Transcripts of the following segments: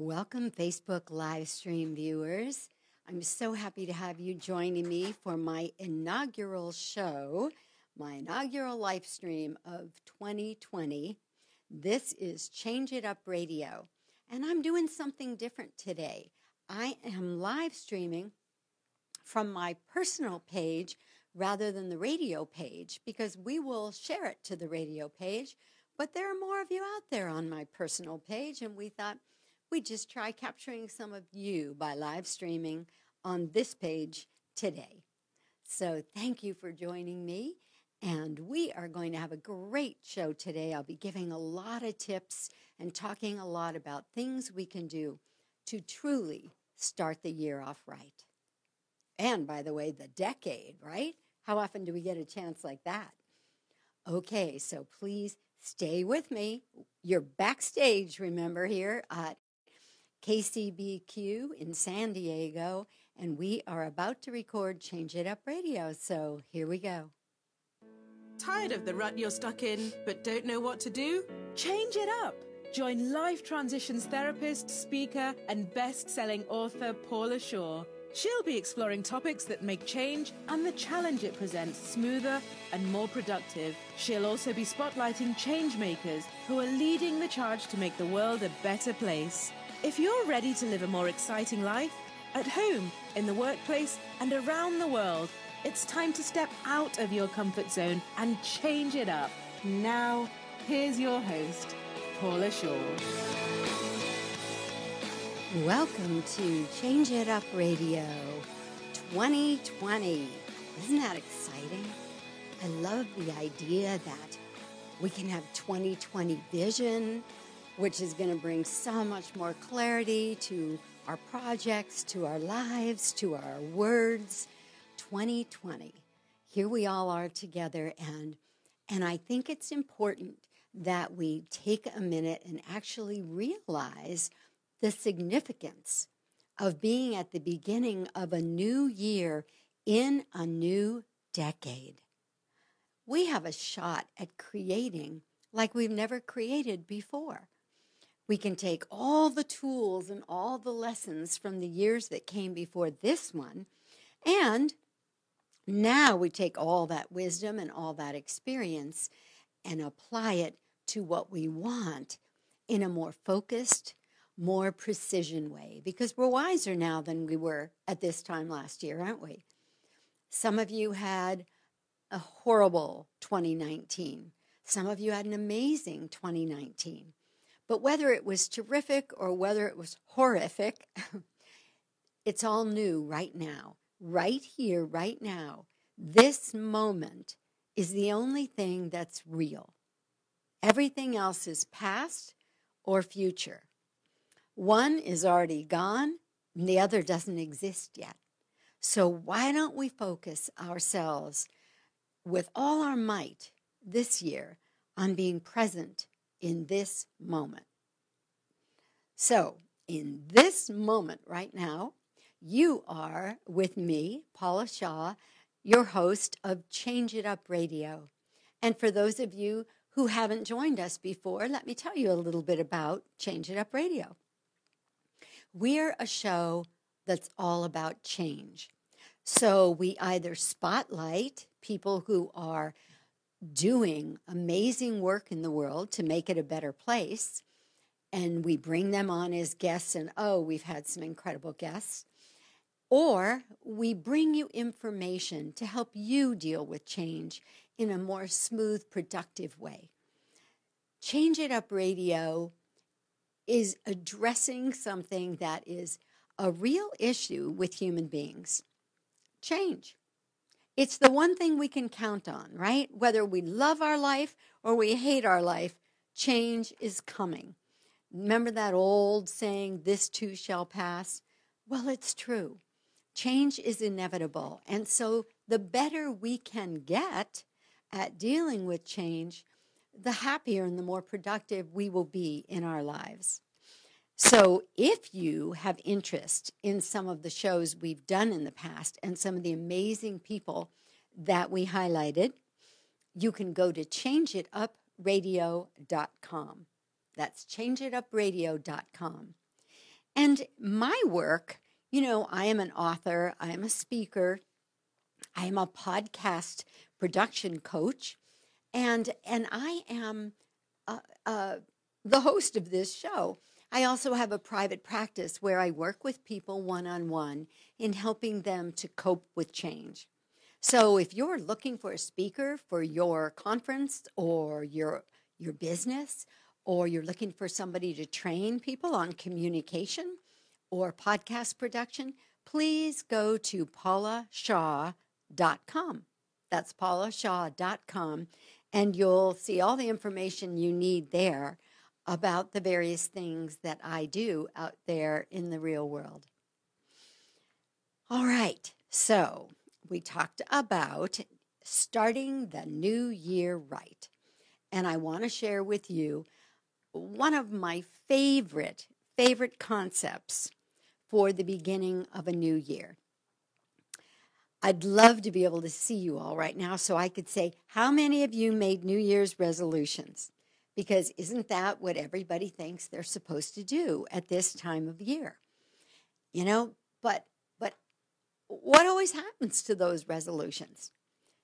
Welcome, Facebook live stream viewers. I'm so happy to have you joining me for my inaugural show, my inaugural live stream of 2020. This is Change It Up Radio, and I'm doing something different today. I am live streaming from my personal page rather than the radio page because we will share it to the radio page. But there are more of you out there on my personal page, and we thought, we just try capturing some of you by live streaming on this page today. So thank you for joining me. And we are going to have a great show today. I'll be giving a lot of tips and talking a lot about things we can do to truly start the year off right. And by the way, the decade, right? How often do we get a chance like that? Okay, so please stay with me. You're backstage, remember, here at KCBQ in San Diego, and we are about to record Change It Up Radio. So here we go. Tired of the rut you're stuck in, but don't know what to do? Change it up. Join life transitions therapist, speaker, and best selling author Paula Shaw. She'll be exploring topics that make change and the challenge it presents smoother and more productive. She'll also be spotlighting change makers who are leading the charge to make the world a better place. If you're ready to live a more exciting life, at home, in the workplace, and around the world, it's time to step out of your comfort zone and change it up. Now, here's your host, Paula Shaw. Welcome to Change It Up Radio 2020. Isn't that exciting? I love the idea that we can have 2020 vision which is going to bring so much more clarity to our projects, to our lives, to our words. 2020. Here we all are together and and I think it's important that we take a minute and actually realize the significance of being at the beginning of a new year in a new decade. We have a shot at creating like we've never created before. We can take all the tools and all the lessons from the years that came before this one, and now we take all that wisdom and all that experience and apply it to what we want in a more focused, more precision way because we're wiser now than we were at this time last year, aren't we? Some of you had a horrible 2019. Some of you had an amazing 2019. But whether it was terrific or whether it was horrific, it's all new right now, right here, right now. This moment is the only thing that's real. Everything else is past or future. One is already gone, and the other doesn't exist yet. So, why don't we focus ourselves with all our might this year on being present in this moment. So, in this moment right now, you are with me, Paula Shaw, your host of Change It Up Radio. And for those of you who haven't joined us before, let me tell you a little bit about Change It Up Radio. We're a show that's all about change. So we either spotlight people who are doing amazing work in the world to make it a better place. And we bring them on as guests, and oh, we've had some incredible guests. Or we bring you information to help you deal with change in a more smooth, productive way. Change It Up Radio is addressing something that is a real issue with human beings change. It's the one thing we can count on, right? Whether we love our life or we hate our life, change is coming. Remember that old saying, this too shall pass? Well, it's true. Change is inevitable. And so the better we can get at dealing with change, the happier and the more productive we will be in our lives. So, if you have interest in some of the shows we've done in the past and some of the amazing people that we highlighted, you can go to changeitupradio.com. That's changeitupradio.com. And my work, you know, I am an author, I am a speaker, I am a podcast production coach, and and I am uh, uh, the host of this show. I also have a private practice where I work with people one on one in helping them to cope with change. So if you're looking for a speaker for your conference or your your business or you're looking for somebody to train people on communication or podcast production, please go to paulashaw.com. That's paulashaw.com and you'll see all the information you need there about the various things that I do out there in the real world. All right, so we talked about starting the new year right. And I want to share with you one of my favorite, favorite concepts for the beginning of a new year. I'd love to be able to see you all right now so I could say, How many of you made New Year's resolutions? Because isn't that what everybody thinks they're supposed to do at this time of year? You know, but but what always happens to those resolutions?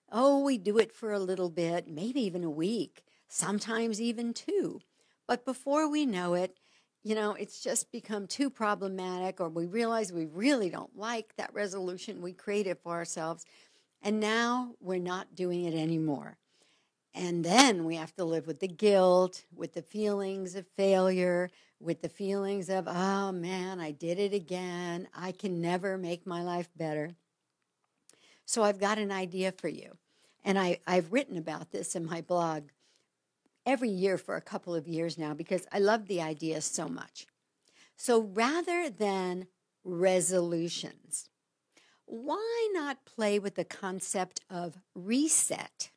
Oh, we do it for a little bit, maybe even a week, sometimes even two. But before we know it, you know, it's just become too problematic, or we realize we really don't like that resolution we created for ourselves. And now we're not doing it anymore. And then we have to live with the guilt, with the feelings of failure, with the feelings of, oh man, I did it again. I can never make my life better. So I've got an idea for you. And I, I've written about this in my blog every year for a couple of years now because I love the idea so much. So rather than resolutions, why not play with the concept of reset?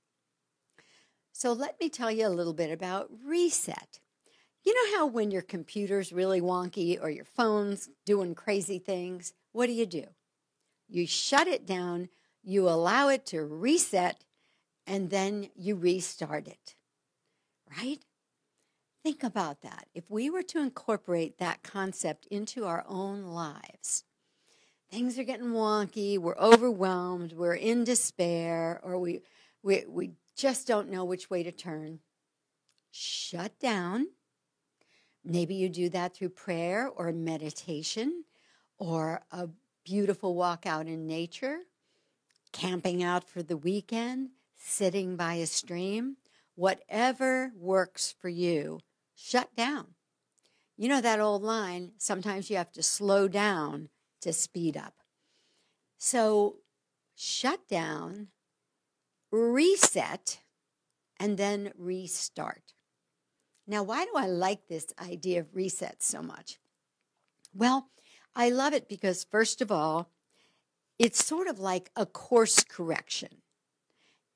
So let me tell you a little bit about reset. You know how when your computer's really wonky or your phone's doing crazy things, what do you do? You shut it down, you allow it to reset, and then you restart it right? Think about that. If we were to incorporate that concept into our own lives, things are getting wonky, we're overwhelmed, we're in despair, or we, we, we just don't know which way to turn. Shut down. Maybe you do that through prayer or meditation or a beautiful walk out in nature, camping out for the weekend, sitting by a stream whatever works for you, shut down. You know that old line sometimes you have to slow down to speed up. So shut down, reset, and then restart. Now, why do I like this idea of reset so much? Well, I love it because, first of all, it's sort of like a course correction.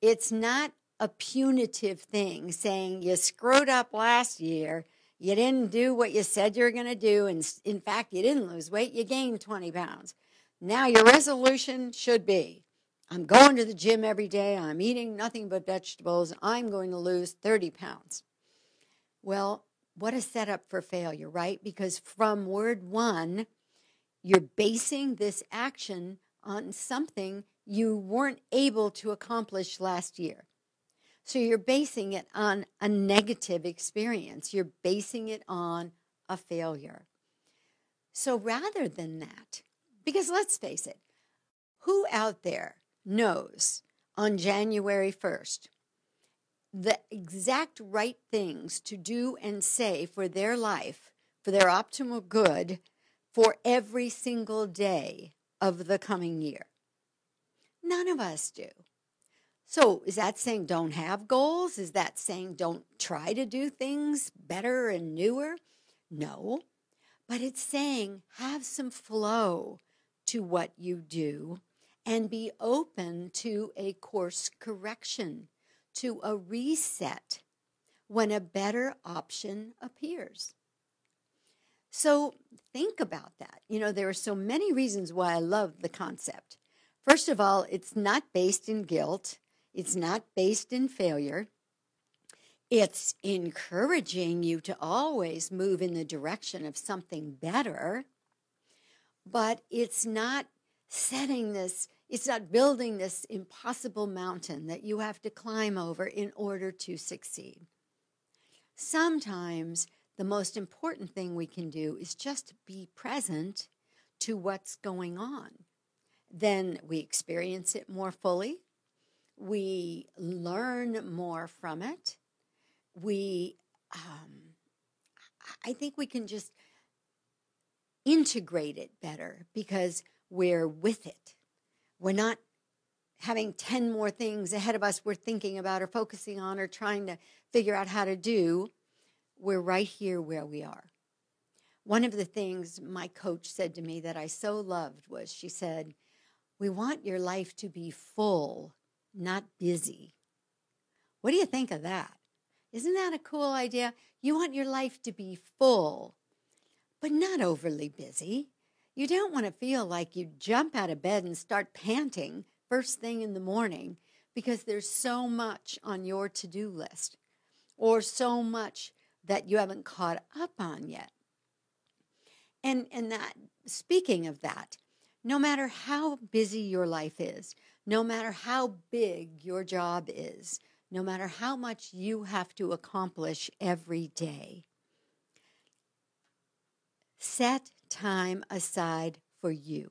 It's not a punitive thing, saying you screwed up last year, you didn't do what you said you were going to do, and in fact, you didn't lose weight, you gained 20 pounds. Now, your resolution should be I'm going to the gym every day, I'm eating nothing but vegetables, I'm going to lose 30 pounds. Well, what a setup for failure, right? Because from word one, you're basing this action on something you weren't able to accomplish last year. So you're basing it on a negative experience, you're basing it on a failure. So rather than that, because let's face it, who out there knows on January 1st the exact right things to do and say for their life, for their optimal good, for every single day of the coming year? None of us do. So, is that saying don't have goals? Is that saying don't try to do things better and newer? No, but it's saying have some flow to what you do and be open to a course correction, to a reset when a better option appears. So, think about that. You know, there are so many reasons why I love the concept. First of all, it's not based in guilt. It's not based in failure. It's encouraging you to always move in the direction of something better. but it's not setting this, it's not building this impossible mountain that you have to climb over in order to succeed. Sometimes the most important thing we can do is just be present to what's going on. Then we experience it more fully. We learn more from it. We, um, I think we can just integrate it better because we're with it. We're not having 10 more things ahead of us we're thinking about or focusing on or trying to figure out how to do. We're right here where we are. One of the things my coach said to me that I so loved was she said, We want your life to be full, not busy. What do you think of that? Isn't that a cool idea? You want your life to be full, but not overly busy. You don't want to feel like you jump out of bed and start panting first thing in the morning because there's so much on your to do list or so much that you haven't caught up on yet. And, and that, speaking of that, no matter how busy your life is, no matter how big your job is, no matter how much you have to accomplish every day, set time aside for you.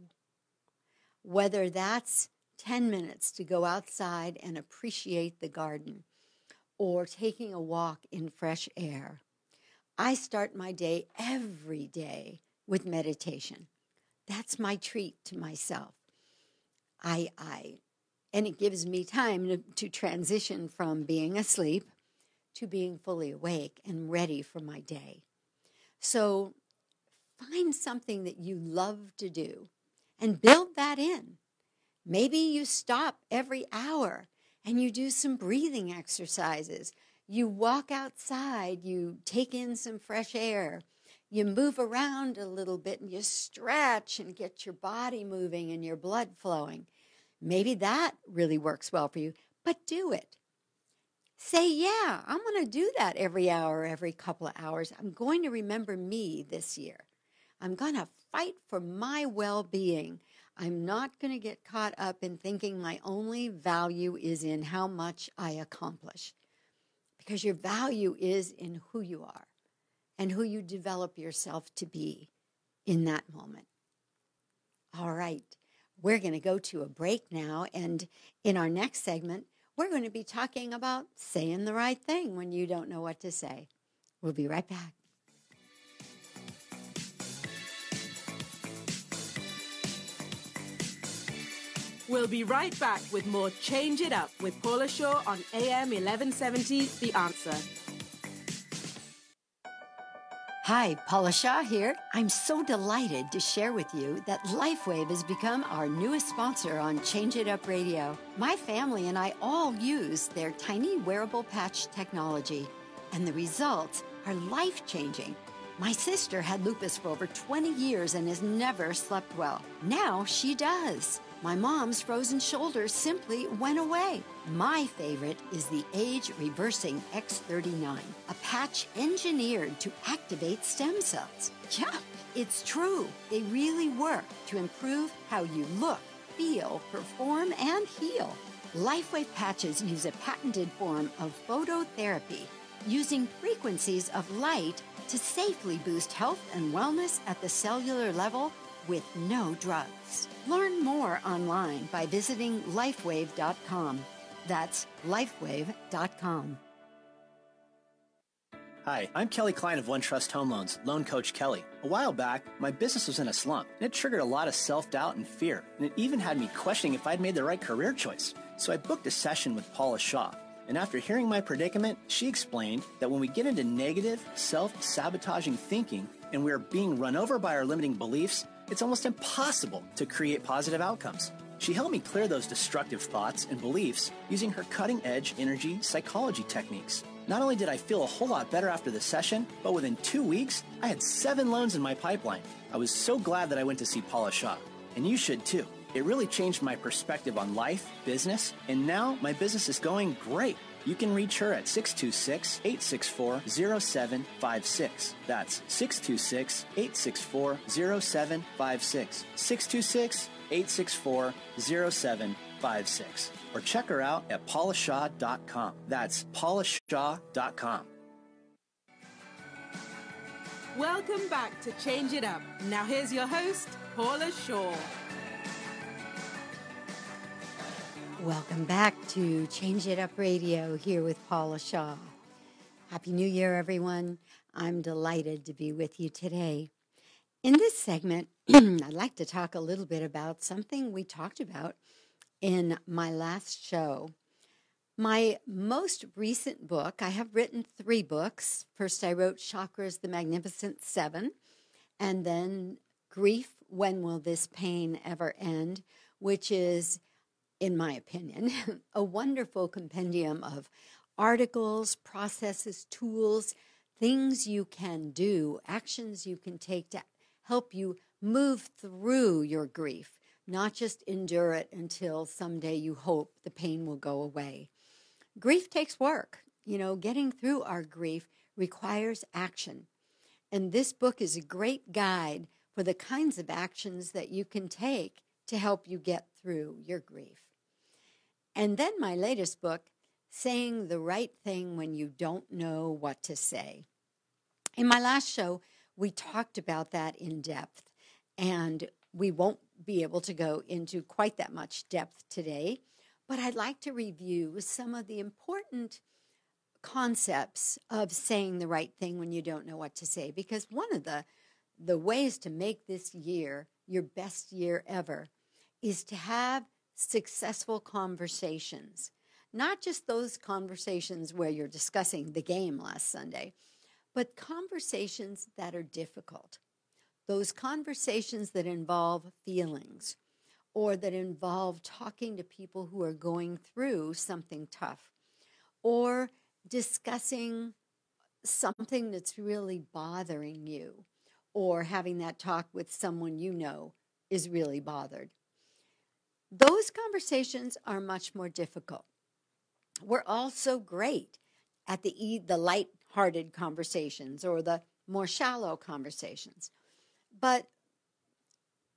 Whether that's 10 minutes to go outside and appreciate the garden or taking a walk in fresh air. I start my day every day with meditation. That's my treat to myself. I, I, and it gives me time to, to transition from being asleep to being fully awake and ready for my day. So find something that you love to do and build that in. Maybe you stop every hour and you do some breathing exercises. You walk outside, you take in some fresh air, you move around a little bit and you stretch and get your body moving and your blood flowing. Maybe that really works well for you, but do it. Say, yeah, I'm going to do that every hour, every couple of hours. I'm going to remember me this year. I'm going to fight for my well being. I'm not going to get caught up in thinking my only value is in how much I accomplish. Because your value is in who you are and who you develop yourself to be in that moment. All right, we're going to go to a break now. And in our next segment, we're going to be talking about saying the right thing when you don't know what to say. We'll be right back. We'll be right back with more Change It Up with Paula Shaw on AM 1170 The Answer. Hi, Paula Shaw here. I'm so delighted to share with you that LifeWave has become our newest sponsor on Change It Up Radio. My family and I all use their tiny wearable patch technology, and the results are life changing. My sister had lupus for over 20 years and has never slept well. Now she does. My mom's frozen shoulders simply went away. My favorite is the age reversing X39, a patch engineered to activate stem cells. Yeah, it's true. They really work to improve how you look, feel, perform, and heal. LifeWave patches use a patented form of phototherapy using frequencies of light to safely boost health and wellness at the cellular level with no drugs. Learn more online by visiting lifewave.com. That's lifewave.com. Hi, I'm Kelly Klein of One Trust Home Loans, Loan Coach Kelly. A while back, my business was in a slump, and it triggered a lot of self doubt and fear, and it even had me questioning if I'd made the right career choice. So I booked a session with Paula Shaw. And after hearing my predicament, she explained that when we get into negative, self sabotaging thinking and we are being run over by our limiting beliefs, it's almost impossible to create positive outcomes. She helped me clear those destructive thoughts and beliefs using her cutting edge energy psychology techniques. Not only did I feel a whole lot better after the session, but within two weeks, I had seven loans in my pipeline. I was so glad that I went to see Paula Shaw. And you should too. It really changed my perspective on life, business, and now my business is going great. You can reach her at 626 864 0756. That's 626 864 0756. 626 864 0756. Or check her out at paulashaw.com. That's paulashaw.com. Welcome back to Change It Up. Now here's your host, Paula Shaw. Welcome back to Change It Up Radio here with Paula Shaw. Happy New Year, everyone. I'm delighted to be with you today. In this segment, I'd like to talk a little bit about something we talked about in my last show. My most recent book, I have written three books. First, I wrote Chakras, the Magnificent Seven, and then Grief, When Will This Pain Ever End, which is in my opinion, a wonderful compendium of articles, processes, tools, things you can do, actions you can take to help you move through your grief, not just endure it until someday you hope the pain will go away. Grief takes work. You know, getting through our grief requires action. And this book is a great guide for the kinds of actions that you can take to help you get through your grief. And then my latest book, Saying the Right Thing When You Don't Know What to Say. In my last show, we talked about that in depth, and we won't be able to go into quite that much depth today, but I'd like to review some of the important concepts of saying the right thing when you don't know what to say because one of the the ways to make this year your best year ever is to have successful conversations, not just those conversations where you're discussing the game last Sunday, but conversations that are difficult. Those conversations that involve feelings or that involve talking to people who are going through something tough or discussing something that's really bothering you or having that talk with someone you know is really bothered. Those conversations are much more difficult. We're also great at the the light-hearted conversations or the more shallow conversations. But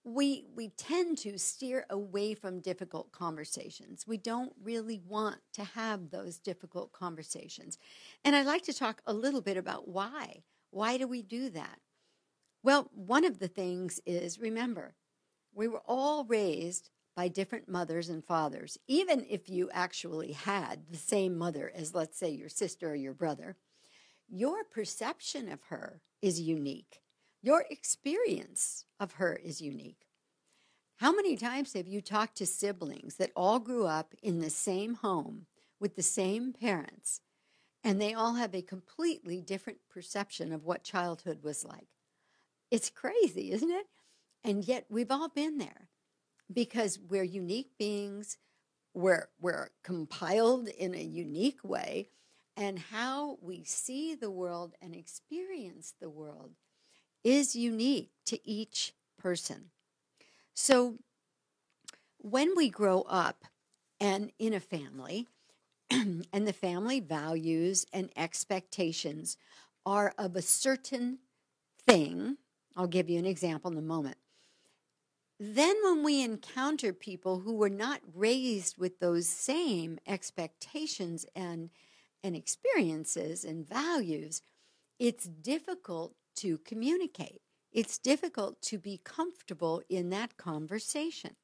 we we tend to steer away from difficult conversations. We don't really want to have those difficult conversations. And I'd like to talk a little bit about why. Why do we do that? Well, one of the things is remember, we were all raised by different mothers and fathers, even if you actually had the same mother as, let's say, your sister or your brother, your perception of her is unique. Your experience of her is unique. How many times have you talked to siblings that all grew up in the same home with the same parents, and they all have a completely different perception of what childhood was like? It's crazy, isn't it? And yet we've all been there because we're unique beings, we're, we're compiled in a unique way, and how we see the world and experience the world is unique to each person. So when we grow up and in a family, and the family values and expectations are of a certain thing, I'll give you an example in a moment. Then, when we encounter people who were not raised with those same expectations and, and experiences and values, it's difficult to communicate. It's difficult to be comfortable in that conversation.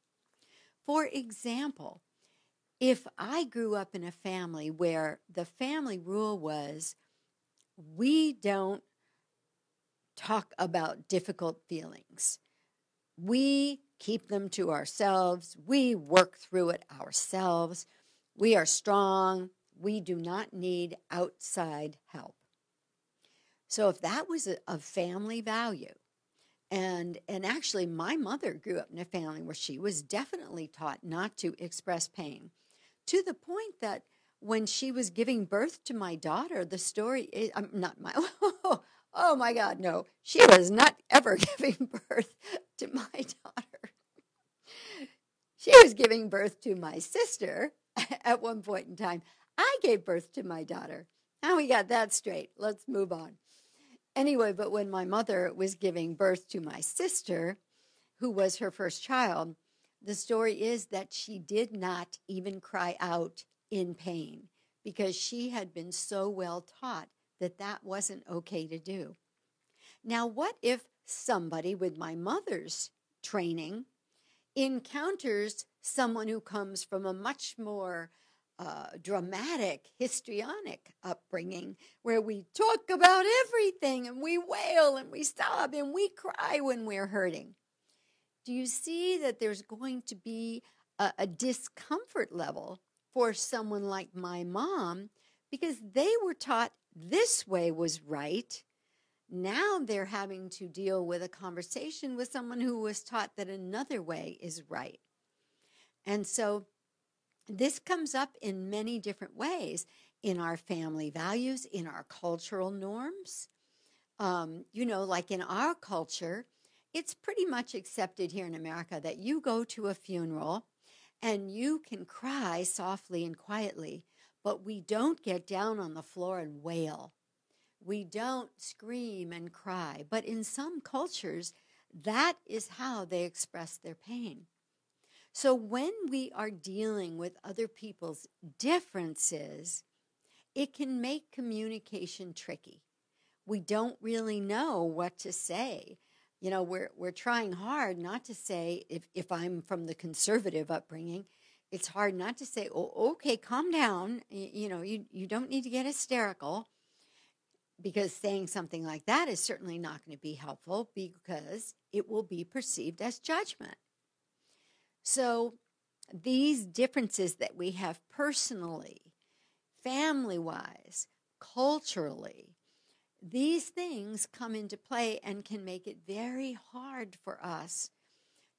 For example, if I grew up in a family where the family rule was we don't talk about difficult feelings, we keep them to ourselves. We work through it ourselves. We are strong. We do not need outside help. So if that was a, a family value, and and actually my mother grew up in a family where she was definitely taught not to express pain to the point that when she was giving birth to my daughter the story is, I'm not my oh, Oh my God, no. She was not ever giving birth to my daughter. She was giving birth to my sister at one point in time. I gave birth to my daughter. Now we got that straight. Let's move on. Anyway, but when my mother was giving birth to my sister, who was her first child, the story is that she did not even cry out in pain because she had been so well taught that that wasn't okay to do. Now, what if somebody with my mother's training encounters someone who comes from a much more uh, dramatic, histrionic upbringing where we talk about everything and we wail and we sob and we cry when we're hurting. Do you see that there's going to be a, a discomfort level for someone like my mom because they were taught this way was right? Now they're having to deal with a conversation with someone who was taught that another way is right. And so this comes up in many different ways in our family values, in our cultural norms. Um, you know, like in our culture, it's pretty much accepted here in America that you go to a funeral and you can cry softly and quietly, but we don't get down on the floor and wail. We don't scream and cry. But in some cultures, that is how they express their pain. So when we are dealing with other people's differences, it can make communication tricky. We don't really know what to say. You know, we're we're trying hard not to say if if I'm from the conservative upbringing, it's hard not to say, "Oh, okay, calm down." You, you know, you you don't need to get hysterical because saying something like that is certainly not going to be helpful because it will be perceived as judgment. So, these differences that we have personally, family wise, culturally, these things come into play and can make it very hard for us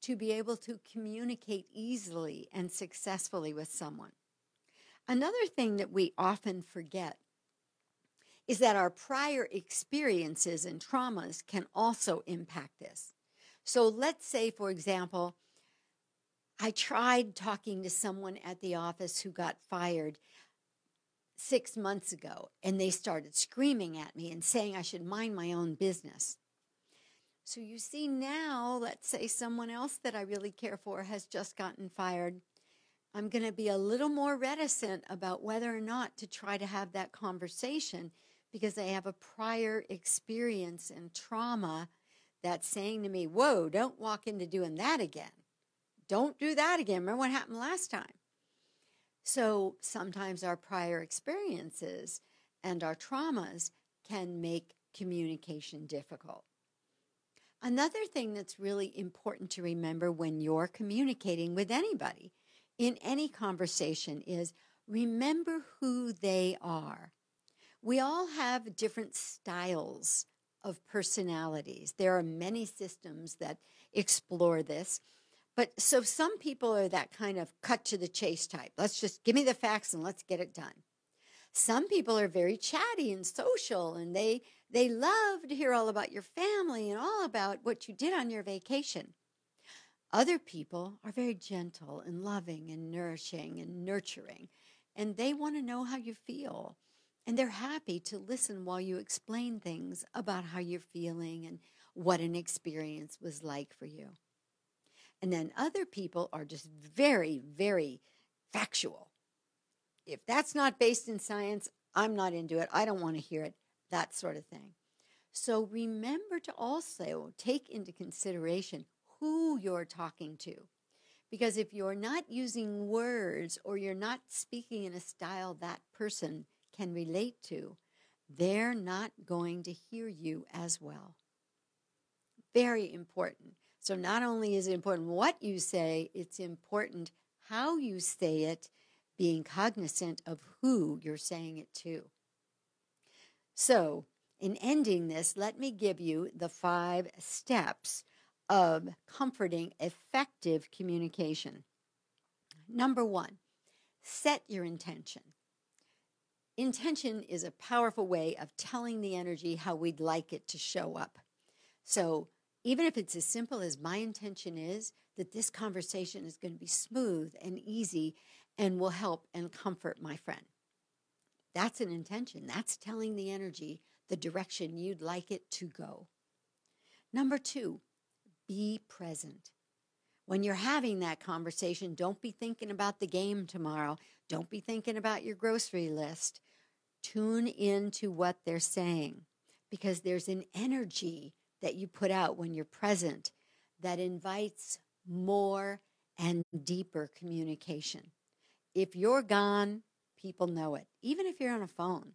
to be able to communicate easily and successfully with someone. Another thing that we often forget is that our prior experiences and traumas can also impact this. So let's say, for example, I tried talking to someone at the office who got fired six months ago, and they started screaming at me and saying I should mind my own business. So you see now, let's say someone else that I really care for has just gotten fired. I'm going to be a little more reticent about whether or not to try to have that conversation because I have a prior experience and trauma that's saying to me, Whoa, don't walk into doing that again. Don't do that again. Remember what happened last time? So sometimes our prior experiences and our traumas can make communication difficult. Another thing that's really important to remember when you're communicating with anybody in any conversation is remember who they are. We all have different styles of personalities. There are many systems that explore this. But so some people are that kind of cut to the chase type. Let's just give me the facts and let's get it done. Some people are very chatty and social and they they love to hear all about your family and all about what you did on your vacation. Other people are very gentle and loving and nourishing and nurturing and they want to know how you feel. And they're happy to listen while you explain things about how you're feeling and what an experience was like for you. And then other people are just very, very factual. If that's not based in science, I'm not into it. I don't want to hear it, that sort of thing. So remember to also take into consideration who you're talking to. Because if you're not using words or you're not speaking in a style that person can relate to, they're not going to hear you as well. Very important. So not only is it important what you say, it's important how you say it, being cognizant of who you're saying it to. So, in ending this, let me give you the five steps of comforting effective communication. Number one, set your intention. Intention is a powerful way of telling the energy how we'd like it to show up. So, even if it's as simple as my intention is that this conversation is going to be smooth and easy and will help and comfort my friend. That's an intention. That's telling the energy the direction you'd like it to go. Number two, be present. When you're having that conversation, don't be thinking about the game tomorrow. Don't be thinking about your grocery list. Tune in to what they're saying because there's an energy that you put out when you're present that invites more and deeper communication. If you're gone, people know it, even if you're on a phone.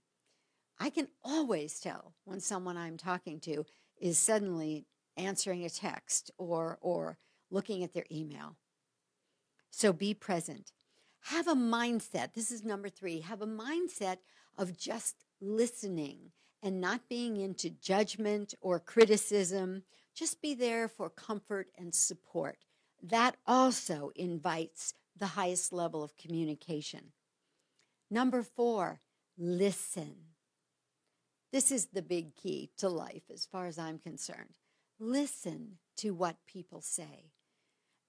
I can always tell when someone I'm talking to is suddenly answering a text or, or looking at their email. So be present. Have a mindset. This is number three. Have a mindset of just listening and not being into judgment or criticism. Just be there for comfort and support. That also invites the highest level of communication. Number four, listen. This is the big key to life as far as I'm concerned. Listen to what people say.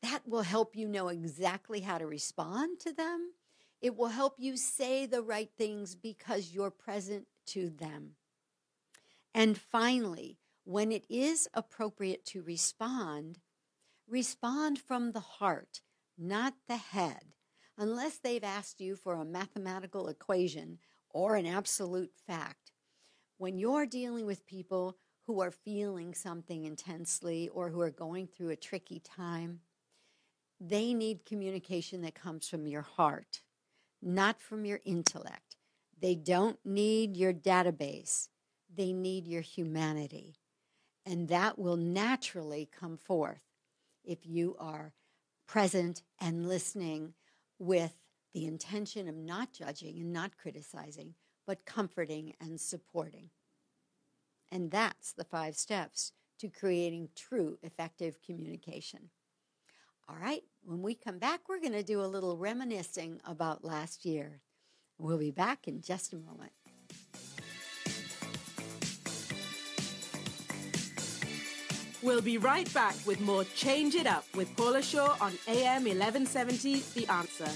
That will help you know exactly how to respond to them. It will help you say the right things because you're present to them. And finally, when it is appropriate to respond, respond from the heart, not the head, unless they've asked you for a mathematical equation or an absolute fact. When you're dealing with people who are feeling something intensely or who are going through a tricky time, they need communication that comes from your heart, not from your intellect. They don't need your database, they need your humanity. And that will naturally come forth if you are present and listening with the intention of not judging and not criticizing, but comforting and supporting. And that's the five steps to creating true effective communication. All right, when we come back, we're going to do a little reminiscing about last year. We'll be back in just a moment. We'll be right back with more Change It Up with Paula Shaw on AM 1170 The Answer.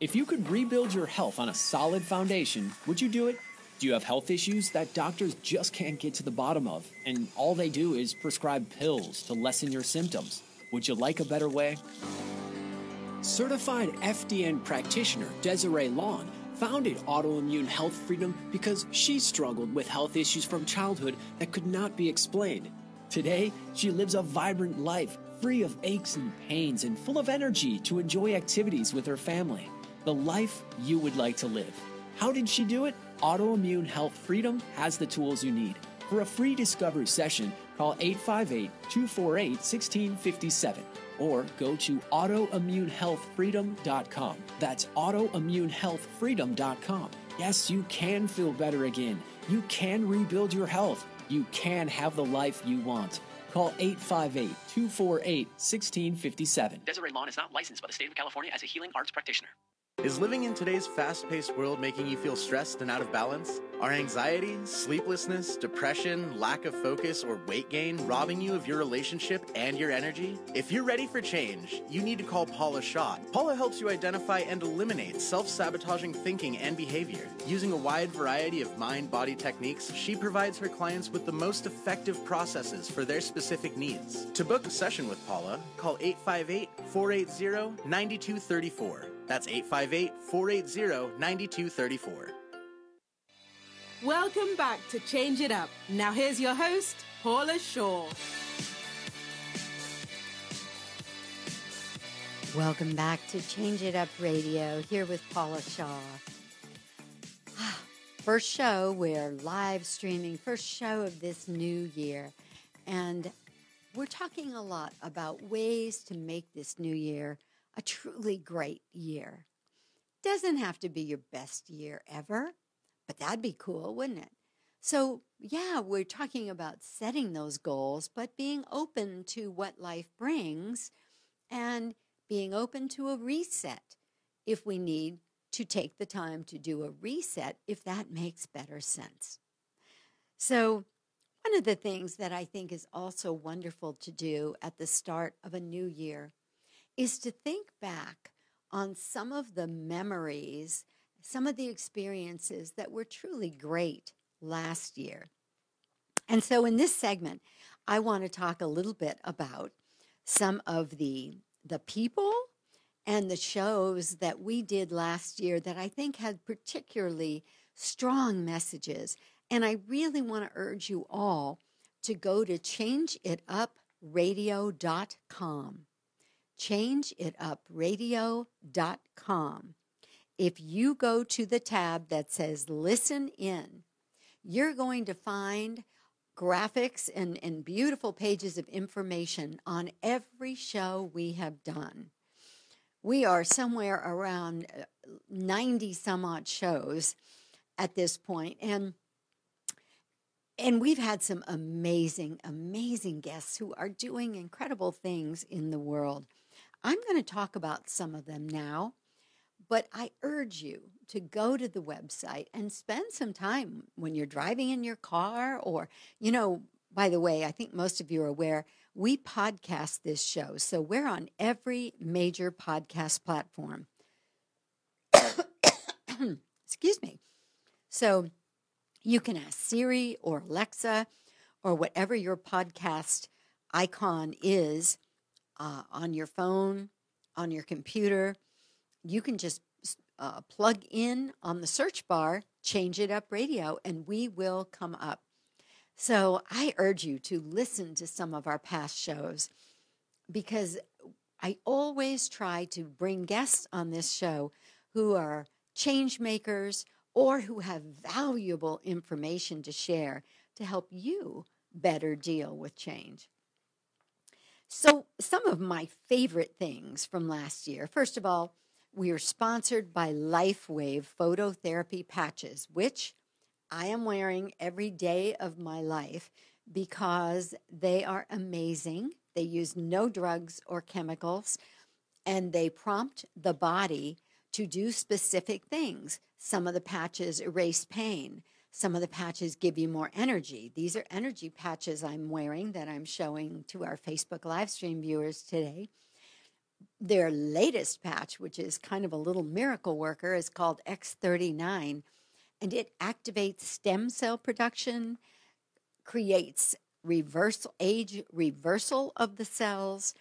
If you could rebuild your health on a solid foundation, would you do it? Do you have health issues that doctors just can't get to the bottom of, and all they do is prescribe pills to lessen your symptoms? Would you like a better way? Certified FDN practitioner Desiree Lawn founded Autoimmune Health Freedom because she struggled with health issues from childhood that could not be explained. Today, she lives a vibrant life, free of aches and pains and full of energy to enjoy activities with her family. The life you would like to live. How did she do it? Autoimmune Health Freedom has the tools you need. For a free discovery session, call 858 248 1657 or go to autoimmunehealthfreedom.com. That's autoimmunehealthfreedom.com. Yes, you can feel better again. You can rebuild your health. You can have the life you want. Call 858 248 1657. Desiree Lawn is not licensed by the state of California as a healing arts practitioner. Is living in today's fast paced world making you feel stressed and out of balance? Are anxiety, sleeplessness, depression, lack of focus, or weight gain robbing you of your relationship and your energy? If you're ready for change, you need to call Paula Shaw. Paula helps you identify and eliminate self sabotaging thinking and behavior. Using a wide variety of mind body techniques, she provides her clients with the most effective processes for their specific needs. To book a session with Paula, call 858 480 9234. That's 858 480 9234. Welcome back to Change It Up. Now here's your host, Paula Shaw. Welcome back to Change It Up Radio here with Paula Shaw. First show, we're live streaming, first show of this new year. And we're talking a lot about ways to make this new year a truly great year. Doesn't have to be your best year ever, but that'd be cool, wouldn't it? So, yeah, we're talking about setting those goals, but being open to what life brings and being open to a reset if we need to take the time to do a reset if that makes better sense. So, one of the things that I think is also wonderful to do at the start of a new year is to think back on some of the memories some of the experiences that were truly great last year. And so in this segment, I want to talk a little bit about some of the the people and the shows that we did last year that I think had particularly strong messages. And I really want to urge you all to go to changeitupradio.com. Changeitupradio.com. If you go to the tab that says Listen In, you're going to find graphics and, and beautiful pages of information on every show we have done. We are somewhere around uh, 90 some odd shows at this point and and we've had some amazing amazing guests who are doing incredible things in the world. I'm going to talk about some of them now, but I urge you to go to the website and spend some time when you're driving in your car or you know by the way, I think most of you are aware we podcast this show. So we're on every major podcast platform. Excuse me. So you can ask Siri or Alexa or whatever your podcast icon is uh, on your phone, on your computer. You can just uh, plug in on the search bar, change it up radio, and we will come up. So I urge you to listen to some of our past shows because I always try to bring guests on this show who are change makers or who have valuable information to share to help you better deal with change. So, some of my favorite things from last year. First of all, we are sponsored by LifeWave phototherapy patches, which I am wearing every day of my life because they are amazing. They use no drugs or chemicals, and they prompt the body to do specific things. Some of the patches erase pain. Some of the patches give you more energy. These are energy patches I'm wearing that I'm showing to our Facebook live stream viewers today. Their latest patch, which is kind of a little miracle worker, is called X39 and it activates stem cell production, creates reversal age reversal of the cells.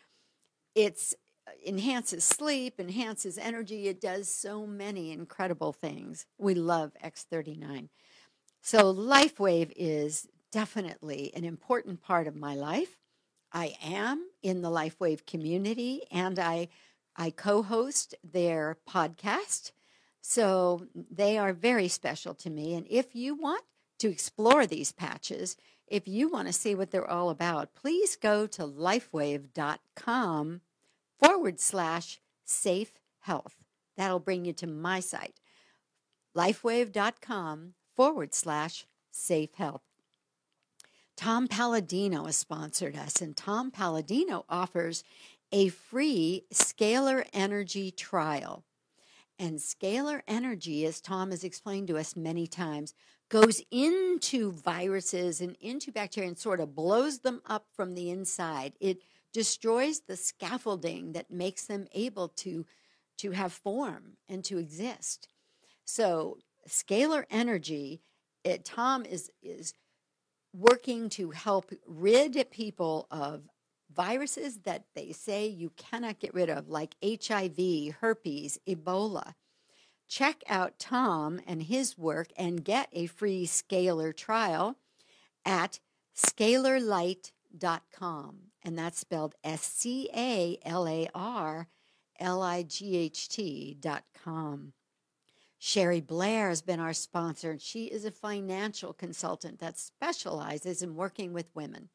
It's uh, enhances sleep, enhances energy. It does so many incredible things. We love X39. So LifeWave is definitely an important part of my life. I am in the LifeWave community and I I co-host their podcast so they are very special to me. And if you want to explore these patches, if you want to see what they're all about, please go to lifewave.com forward slash safe health. That'll bring you to my site, lifewave.com forward slash safe health. Tom Palladino has sponsored us, and Tom Palladino offers a free scalar energy trial. And scalar energy, as Tom has explained to us many times, goes into viruses and into bacteria and sort of blows them up from the inside. It destroys the scaffolding that makes them able to, to have form and to exist. So, scalar energy, it, Tom is, is working to help rid people of viruses that they say you cannot get rid of, like HIV, herpes, Ebola. Check out Tom and his work and get a free scalar trial at scalarlight.com. And that's spelled S C A L A R L I G H T.com. Cheri Blair has been our sponsor, and she is a financial consultant that specializes in working with women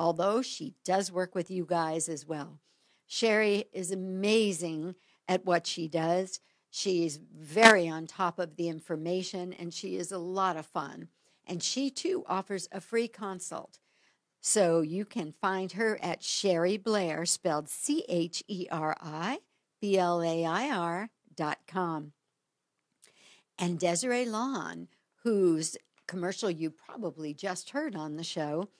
although she does work with you guys as well. Cheri is amazing at what she does. She's very on top of the information and she is a lot of fun. And she too offers a free consult. So you can find her at Cheri Blair, spelled C H E R I B L A I R dot com. And Desiree Lawn, whose commercial you probably just heard on the show,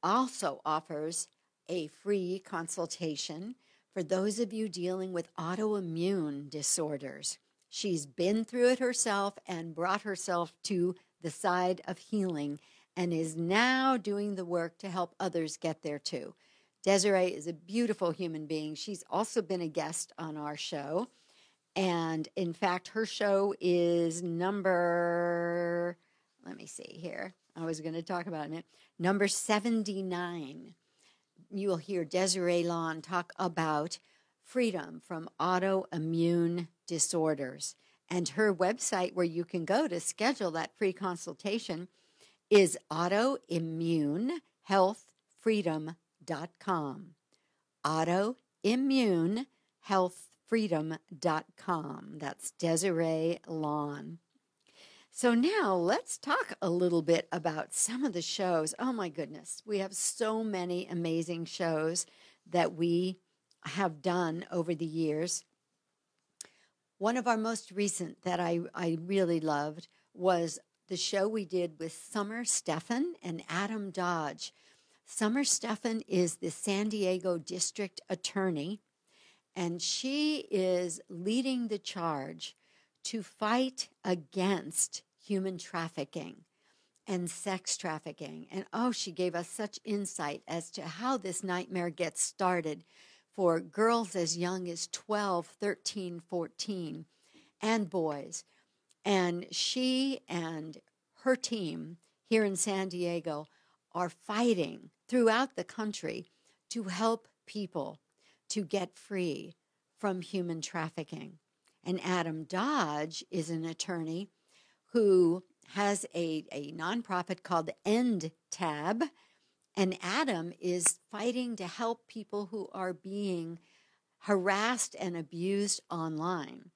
also offers a free consultation for those of you dealing with autoimmune disorders. She's been through it herself and brought herself to the side of healing and is now doing the work to help others get there too. Desiree is a beautiful human being. She's also been a guest on our show. And in fact, her show is number, let me see here. I was going to talk about it. Number 79. You'll hear Desiree Lawn talk about freedom from autoimmune disorders. And her website, where you can go to schedule that free consultation, is autoimmunehealthfreedom.com. Autoimmunehealthfreedom.com. That's Desiree Lawn. So now let's talk a little bit about some of the shows. Oh my goodness, we have so many amazing shows that we have done over the years. One of our most recent that I, I really loved was the show we did with Summer Stephan and Adam Dodge. Summer Stephan is the San Diego district attorney, and she is leading the charge to fight against human trafficking and sex trafficking. And oh, she gave us such insight as to how this nightmare gets started for girls as young as 12, 13, 14, and boys. And she and her team here in San Diego are fighting throughout the country to help people to get free from human trafficking. And Adam Dodge is an attorney who has a, a nonprofit called End Tab. And Adam is fighting to help people who are being harassed and abused online.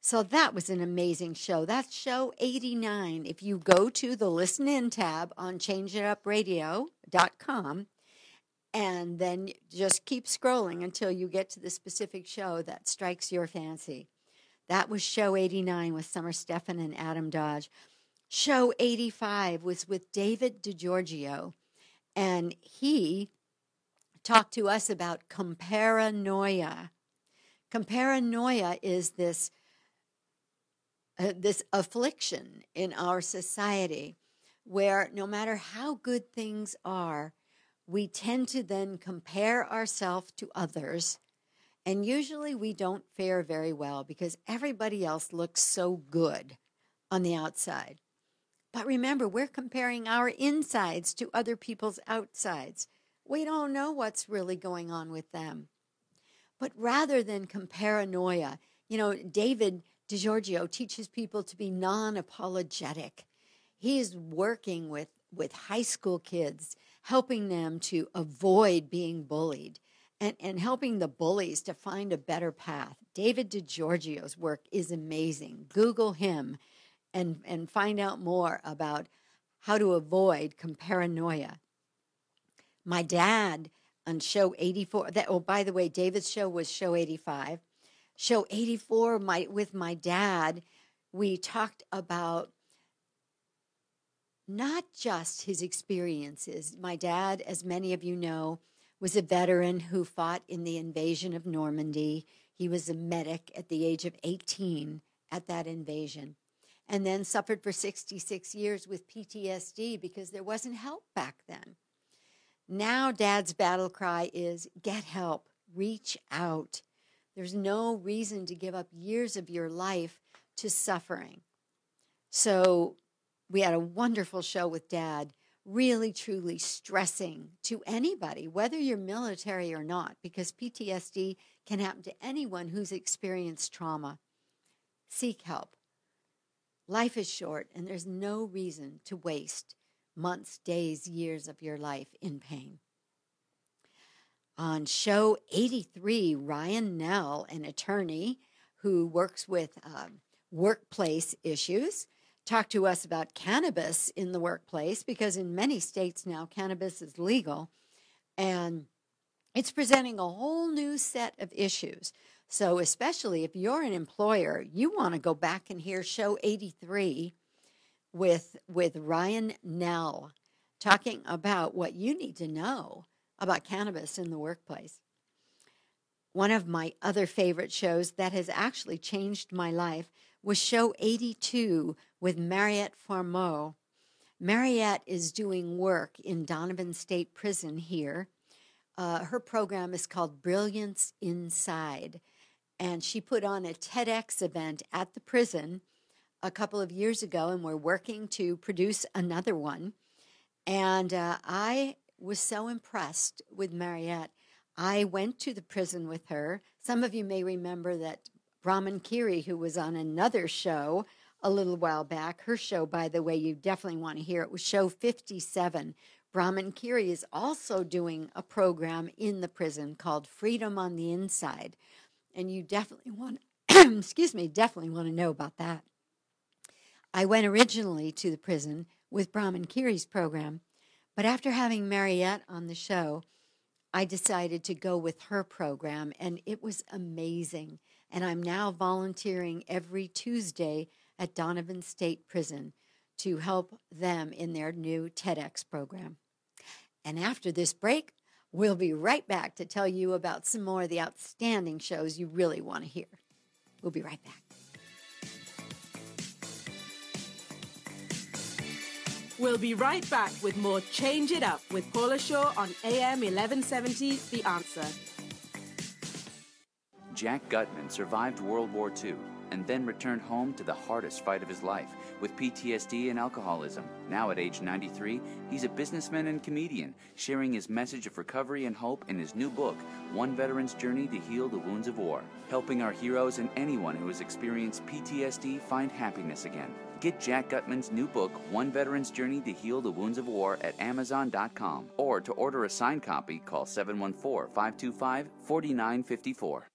So that was an amazing show. That's show 89. If you go to the listen in tab on changeitupradio.com and then just keep scrolling until you get to the specific show that strikes your fancy. That was show 89 with Summer Stephan and Adam Dodge. Show 85 was with David DiGiorgio, and he talked to us about comparanoia. Comparanoia is this uh, this affliction in our society where no matter how good things are, we tend to then compare ourselves to others and usually we don't fare very well because everybody else looks so good on the outside. But remember, we're comparing our insides to other people's outsides. We don't know what's really going on with them. But rather than comparanoia, you know, David DiGiorgio teaches people to be non apologetic. He is working with, with high school kids, helping them to avoid being bullied and, and helping the bullies to find a better path. David DiGiorgio's work is amazing. Google him and, and find out more about how to avoid comparanoia. My dad on show 84, that, oh, by the way, David's show was show 85. Show 84 my, with my dad, we talked about not just his experiences. My dad, as many of you know, was a veteran who fought in the invasion of Normandy. He was a medic at the age of 18 at that invasion, and then suffered for 66 years with PTSD because there wasn't help back then. Now, dad's battle cry is get help, reach out. There's no reason to give up years of your life to suffering. So, we had a wonderful show with dad really truly stressing to anybody, whether you're military or not, because PTSD can happen to anyone who's experienced trauma. Seek help. Life is short, and there's no reason to waste months, days, years of your life in pain. On show 83, Ryan Nell, an attorney who works with um, workplace issues, talk to us about cannabis in the workplace because in many states now cannabis is legal and it's presenting a whole new set of issues. So, especially if you're an employer, you want to go back and hear show 83 with, with Ryan Nell talking about what you need to know about cannabis in the workplace. one of my other favorite shows that has actually changed my life was show 82 with Mariette Farmeau. Mariette is doing work in Donovan State Prison here. Uh, her program is called Brilliance Inside, and she put on a TEDx event at the prison a couple of years ago, and we're working to produce another one. And uh, I was so impressed with Mariette. I went to the prison with her. Some of you may remember that Brahman Kiri, who was on another show a little while back, her show, by the way, you definitely want to hear it, was show 57. Brahman Kiri is also doing a program in the prison called Freedom on the Inside. And you definitely want, excuse me, definitely want to know about that. I went originally to the prison with Brahman Kiri's program, but after having Mariette on the show, I decided to go with her program, and it was amazing. And I'm now volunteering every Tuesday at Donovan State Prison to help them in their new TEDx program. And after this break, we'll be right back to tell you about some more of the outstanding shows you really want to hear. We'll be right back. We'll be right back with more Change It Up with Paula Shaw on AM 1170 The Answer. Jack Gutman survived World War II and then returned home to the hardest fight of his life with PTSD and alcoholism. Now, at age 93, he's a businessman and comedian, sharing his message of recovery and hope in his new book, One Veteran's Journey to Heal the Wounds of War, helping our heroes and anyone who has experienced PTSD find happiness again. Get Jack Gutman's new book, One Veteran's Journey to Heal the Wounds of War, at Amazon.com. Or to order a signed copy, call 714 525 4954.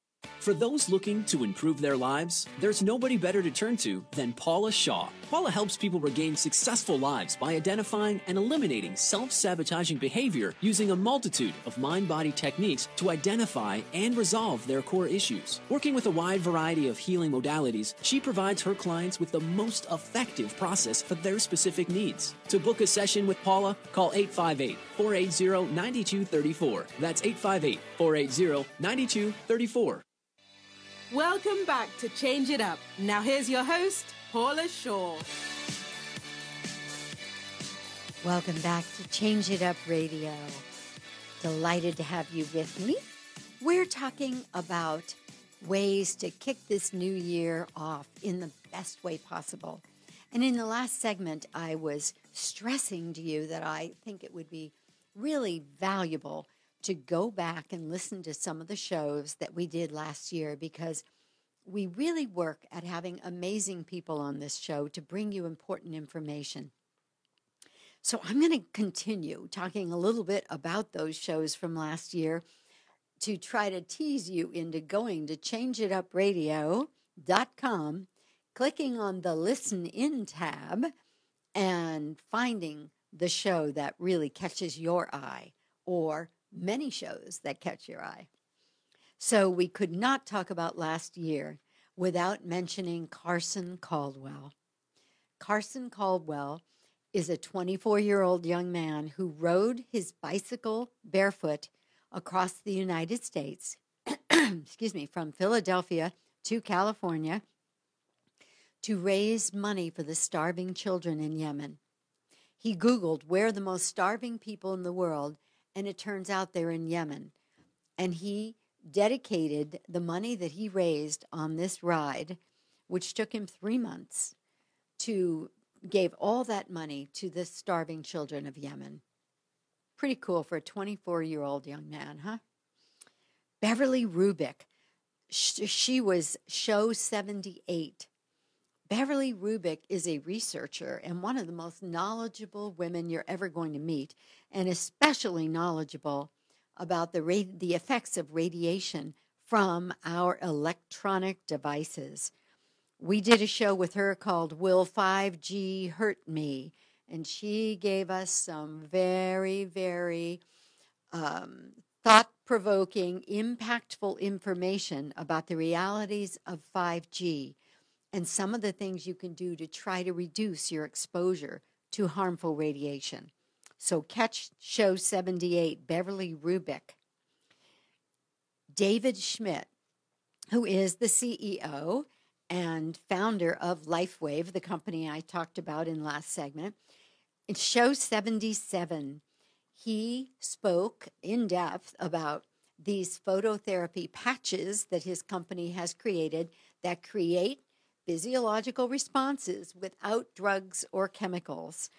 For those looking to improve their lives, there's nobody better to turn to than Paula Shaw. Paula helps people regain successful lives by identifying and eliminating self sabotaging behavior using a multitude of mind body techniques to identify and resolve their core issues. Working with a wide variety of healing modalities, she provides her clients with the most effective process for their specific needs. To book a session with Paula, call 858 480 9234. That's 858 480 9234. Welcome back to Change It Up. Now here's your host, Paula Shaw. Welcome back to Change It Up Radio. Delighted to have you with me. We're talking about ways to kick this new year off in the best way possible. And in the last segment, I was stressing to you that I think it would be really valuable to go back and listen to some of the shows that we did last year because we really work at having amazing people on this show to bring you important information. So I'm going to continue talking a little bit about those shows from last year to try to tease you into going to changeitupradio.com, clicking on the listen in tab, and finding the show that really catches your eye or many shows that catch your eye. So we could not talk about last year without mentioning Carson Caldwell. Carson Caldwell is a 24 year old young man who rode his bicycle barefoot across the United States, excuse me, from Philadelphia to California to raise money for the starving children in Yemen. He Googled where the most starving people in the world and it turns out they're in Yemen. And he dedicated the money that he raised on this ride, which took him three months, to gave all that money to the starving children of Yemen. Pretty cool for a 24 year old young man, huh? Beverly Rubik, she was show 78 Beverly Rubik is a researcher and one of the most knowledgeable women you're ever going to meet, and especially knowledgeable about the, ra- the effects of radiation from our electronic devices. We did a show with her called Will 5G Hurt Me? And she gave us some very, very um, thought provoking, impactful information about the realities of 5G and some of the things you can do to try to reduce your exposure to harmful radiation. So, catch show 78, Beverly Rubik. David Schmidt, who is the CEO and founder of LifeWave, the company I talked about in last segment. In show 77, he spoke in depth about these phototherapy patches that his company has created that create physiological responses without drugs or chemicals.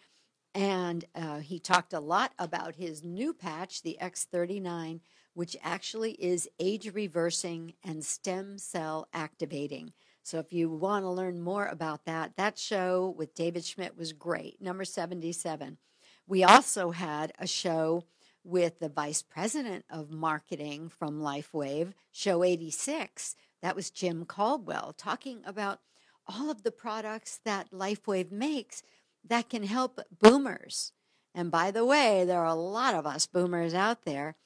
And uh, he talked a lot about his new patch, the X39, which actually is age reversing and stem cell activating. So if you want to learn more about that, that show with David Schmidt was great, number 77. We also had a show with the vice president of marketing from LifeWave, show 86. That was Jim Caldwell talking about all of the products that LifeWave makes that can help boomers. And by the way, there are a lot of us boomers out there.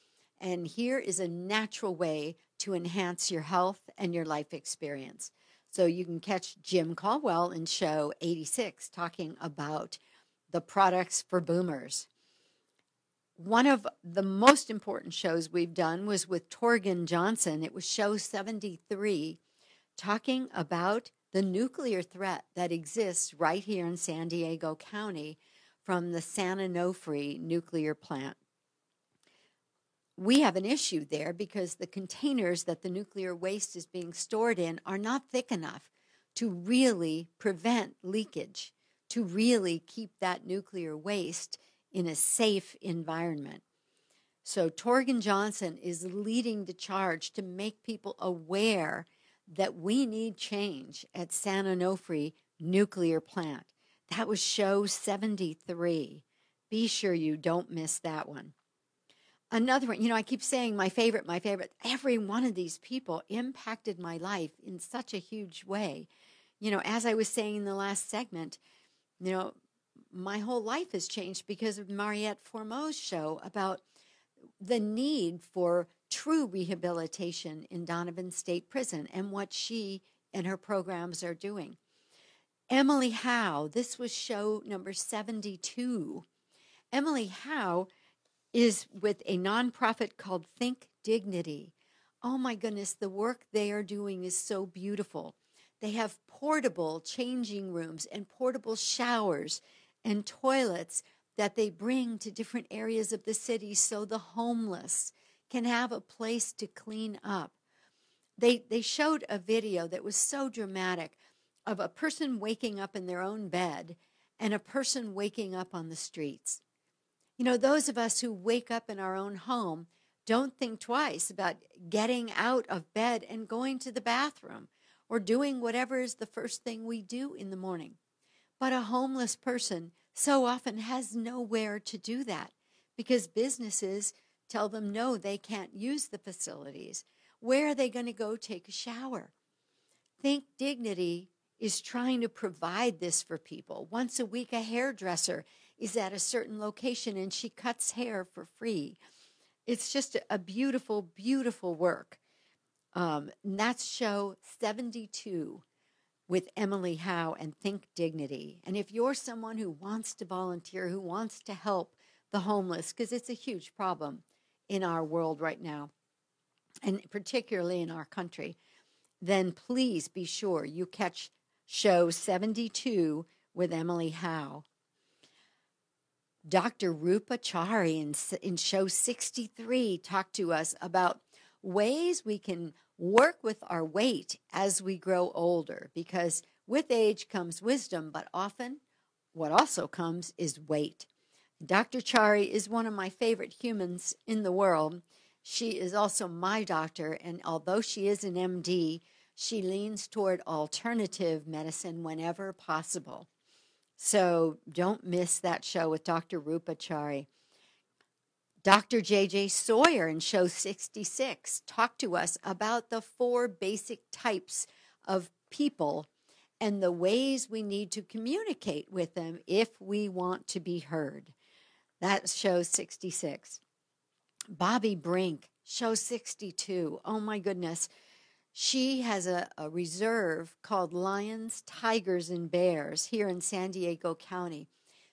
And here is a natural way to enhance your health and your life experience. So you can catch Jim Caldwell in show 86 talking about the products for boomers. One of the most important shows we've done was with Torgen Johnson. It was show 73, talking about the nuclear threat that exists right here in San Diego County from the San Onofre nuclear plant. We have an issue there because the containers that the nuclear waste is being stored in are not thick enough to really prevent leakage, to really keep that nuclear waste in a safe environment. So, Torgen Johnson is leading the charge to make people aware that we need change at San Onofre nuclear plant. That was show 73. Be sure you don't miss that one. Another one, you know, I keep saying my favorite, my favorite. Every one of these people impacted my life in such a huge way. You know, as I was saying in the last segment, you know, my whole life has changed because of Mariette Fourmeau's show about the need for true rehabilitation in Donovan State Prison and what she and her programs are doing. Emily Howe, this was show number 72. Emily Howe is with a nonprofit called Think Dignity. Oh my goodness, the work they are doing is so beautiful. They have portable changing rooms and portable showers and toilets that they bring to different areas of the city so the homeless can have a place to clean up. They, they showed a video that was so dramatic of a person waking up in their own bed and a person waking up on the streets. You know, those of us who wake up in our own home don't think twice about getting out of bed and going to the bathroom or doing whatever is the first thing we do in the morning. But a homeless person so often has nowhere to do that because businesses tell them no, they can't use the facilities. Where are they going to go take a shower? Think Dignity is trying to provide this for people. Once a week, a hairdresser is at a certain location and she cuts hair for free. It's just a beautiful, beautiful work. Um, and that's show 72 with Emily Howe and Think Dignity. And if you're someone who wants to volunteer, who wants to help the homeless, because it's a huge problem, in our world right now, and particularly in our country, then please be sure you catch show 72 with Emily Howe. Dr. Rupa Chari in, in show 63 talked to us about ways we can work with our weight as we grow older because with age comes wisdom, but often what also comes is weight. Dr. Chari is one of my favorite humans in the world. She is also my doctor, and although she is an MD, she leans toward alternative medicine whenever possible. So don't miss that show with Dr. Rupa Chari. Dr. J.J. Sawyer in show 66 talked to us about the four basic types of people and the ways we need to communicate with them if we want to be heard. That shows 66. Bobbi Brink, show 62. Oh my goodness. She has a, a reserve called Lions, Tigers, and Bears here in San Diego County.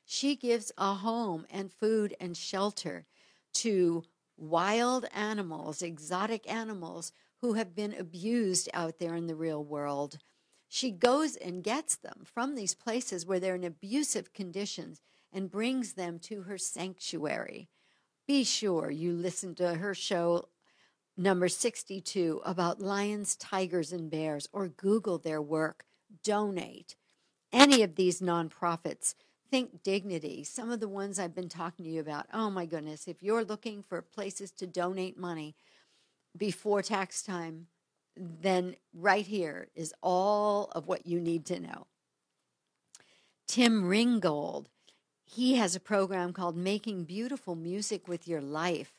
She gives a home and food and shelter to wild animals, exotic animals who have been abused out there in the real world. She goes and gets them from these places where they're in abusive conditions and brings them to her sanctuary. Be sure you listen to her show number 62 about lions, tigers, and bears, or Google their work, donate. Any of these nonprofits, Think Dignity, some of the ones I've been talking to you about. Oh my goodness, if you're looking for places to donate money before tax time, then right here is all of what you need to know. Tim Ringgold, he has a program called Making Beautiful Music with Your Life.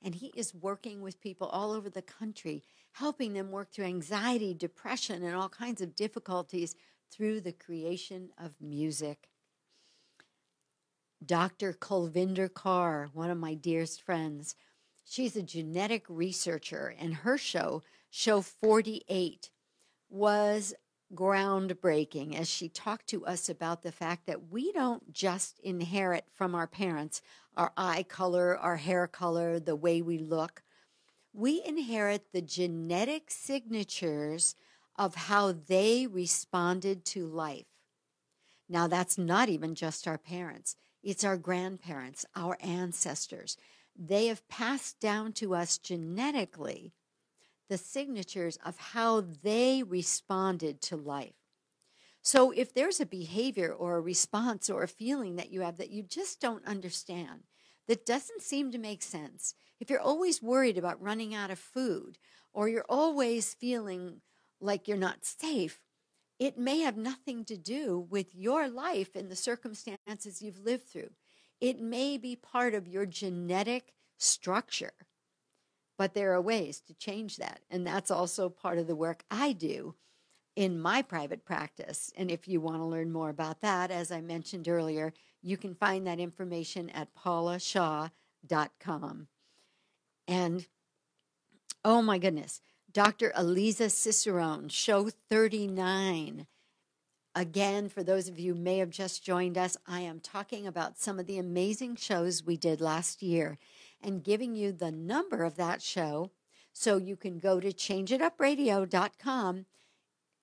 And he is working with people all over the country, helping them work through anxiety, depression, and all kinds of difficulties through the creation of music. Dr. Kulvinder Kaur, one of my dearest friends, she's a genetic researcher, and her show, Show 48, was groundbreaking as she talked to us about the fact that we don't just inherit from our parents our eye color, our hair color, the way we look. We inherit the genetic signatures of how they responded to life. Now, that's not even just our parents, it's our grandparents, our ancestors. They have passed down to us genetically the signatures of how they responded to life. So, if there's a behavior or a response or a feeling that you have that you just don't understand, that doesn't seem to make sense, if you're always worried about running out of food or you're always feeling like you're not safe, it may have nothing to do with your life and the circumstances you've lived through. It may be part of your genetic structure. But there are ways to change that. And that's also part of the work I do in my private practice. And if you want to learn more about that, as I mentioned earlier, you can find that information at paulashaw.com. And oh my goodness, Dr. Aliza Cicerone, show 39. Again, for those of you may have just joined us, I am talking about some of the amazing shows we did last year and giving you the number of that show so you can go to changeitupradio.com,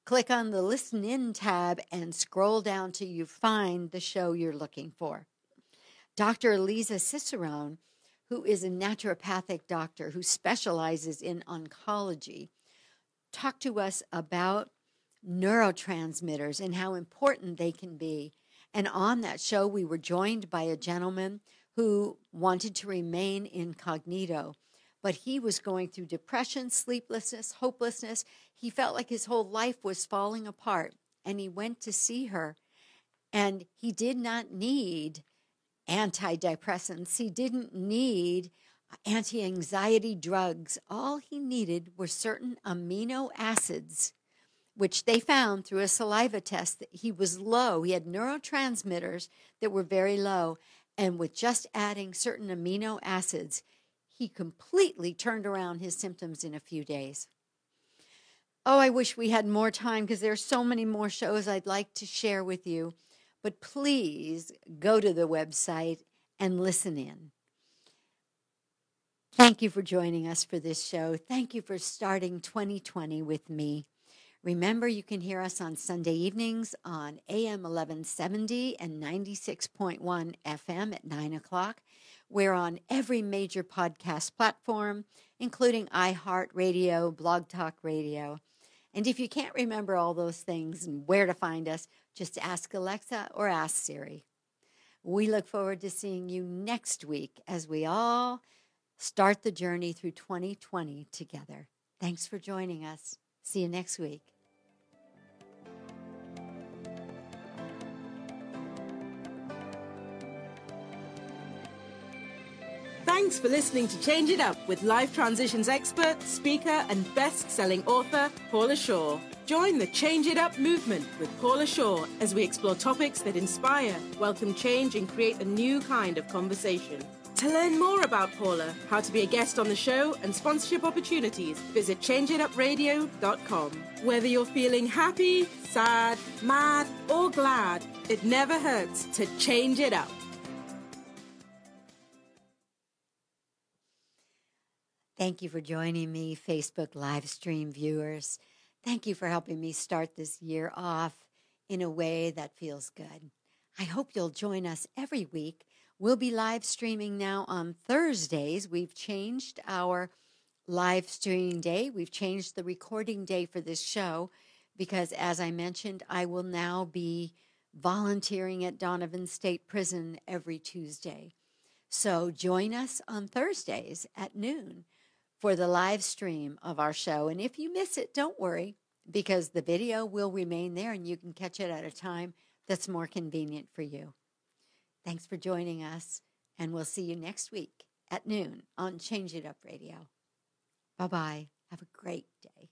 click on the listen in tab, and scroll down till you find the show you're looking for. Dr. Aliza Cicerone who is a naturopathic doctor who specializes in oncology, talked to us about neurotransmitters and how important they can be. And on that show, we were joined by a gentleman who wanted to remain incognito, but he was going through depression, sleeplessness, hopelessness. He felt like his whole life was falling apart, and he went to see her. And he did not need antidepressants. He didn't need anti anxiety drugs. All he needed were certain amino acids, which they found through a saliva test that he was low. He had neurotransmitters that were very low. And with just adding certain amino acids, he completely turned around his symptoms in a few days. Oh, I wish we had more time because there are so many more shows I'd like to share with you but please go to the website and listen in. Thank you for joining us for this show. Thank you for starting 2020 with me. Remember, you can hear us on Sunday evenings on AM 1170 and 96.1 FM at 9 o'clock. We're on every major podcast platform, including iHeartRadio, Blog Talk Radio. And if you can't remember all those things and where to find us, just ask Alexa or ask Siri. We look forward to seeing you next week as we all start the journey through 2020 together. Thanks for joining us. See you next week. Thanks for listening to Change It Up with life transitions expert, speaker, and best selling author Paula Shaw. Join the Change It Up movement with Paula Shaw as we explore topics that inspire, welcome change, and create a new kind of conversation. To learn more about Paula, how to be a guest on the show, and sponsorship opportunities, visit changeitupradio.com. Whether you're feeling happy, sad, mad, or glad, it never hurts to change it up. Thank you for joining me, Facebook live stream viewers. Thank you for helping me start this year off in a way that feels good. I hope you'll join us every week. We'll be live streaming now on Thursdays. We've changed our live streaming day, we've changed the recording day for this show because, as I mentioned, I will now be volunteering at Donovan State Prison every Tuesday. So join us on Thursdays at noon for the live stream of our show. And if you miss it, don't worry, because the video will remain there and you can catch it at a time that's more convenient for you. Thanks for joining us, and we'll see you next week at noon on Change It Up Radio. Bye bye. Have a great day.